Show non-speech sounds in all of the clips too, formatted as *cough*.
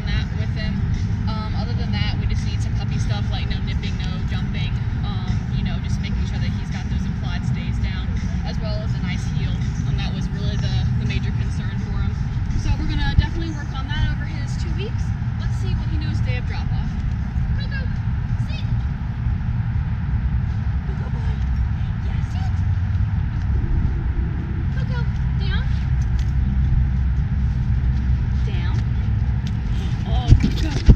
on that with him. Good.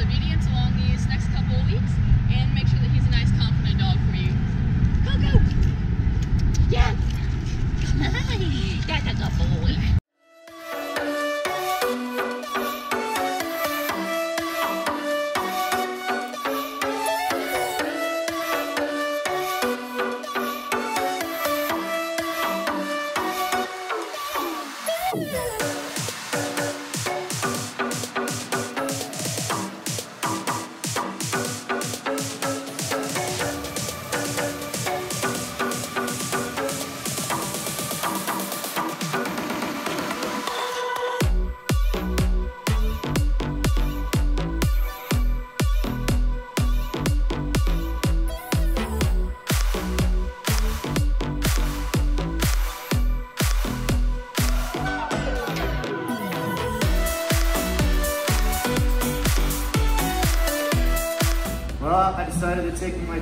obedience along these next couple of weeks and make sure that he's a nice, confident dog for you. Go, go! Yeah! *laughs* That's a good boy.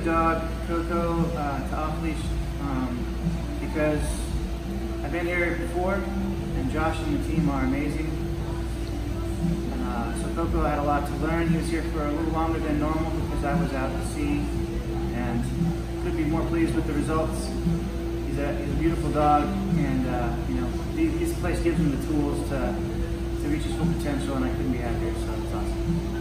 Dog, Koko, uh, to off leash um, because I've been here before, and Josh and the team are amazing. Uh, so Koko had a lot to learn. He was here for a little longer than normal because I was out to sea, and could be more pleased with the results. He's a, he's a beautiful dog, and uh, you know this place gives him the tools to to reach his full potential, and I couldn't be happier. So it's awesome.